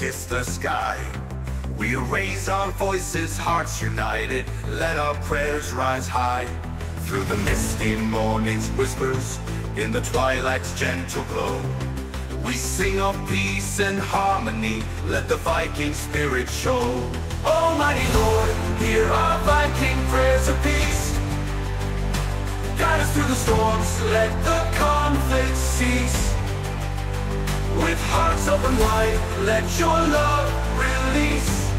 kiss the sky. We raise our voices, hearts united, let our prayers rise high. Through the misty morning's whispers, in the twilight's gentle glow. We sing of peace and harmony, let the Viking spirit show. Almighty Lord, hear our Viking prayers of peace. Guide us through the storms, let the conflict cease. With hearts open wide, let your love release.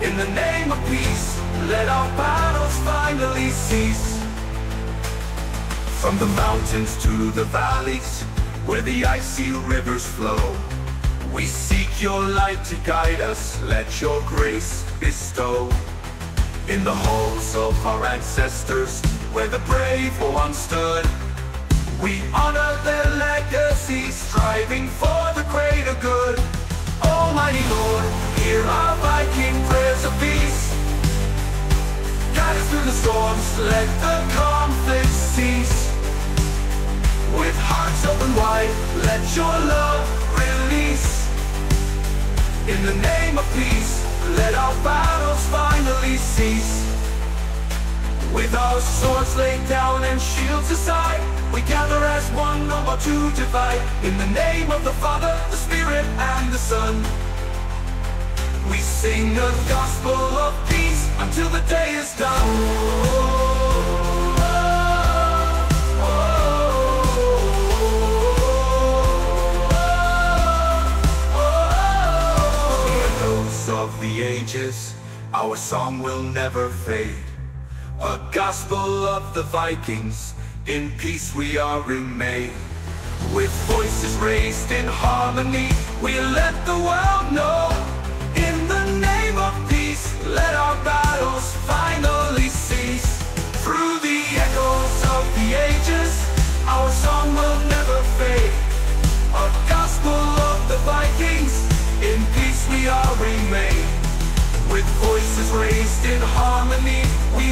In the name of peace, let our battles finally cease. From the mountains to the valleys, where the icy rivers flow, we seek your light to guide us, let your grace bestow. In the halls of our ancestors, where the brave once stood, we honor their legacy, striving for the greater good. Almighty Lord, hear our Viking prayers of peace. Guide us through the storms, let the conflict cease. With hearts open wide, let your love release. In the name of peace, let our battles finally cease. With our swords laid down and shields aside, we gather as one, no more to divide. In the name of the Father, the Spirit, and the Son. We sing a gospel of peace until the day is done. Of the ages, our song will never fade. A gospel of the Vikings, in peace we are remain. With voices raised in harmony, we let the world know. In the name of peace, let our battles finally cease. Through the echoes of the ages, our song will never fade. A gospel of the Vikings, in peace we are remain. With voices raised in harmony, we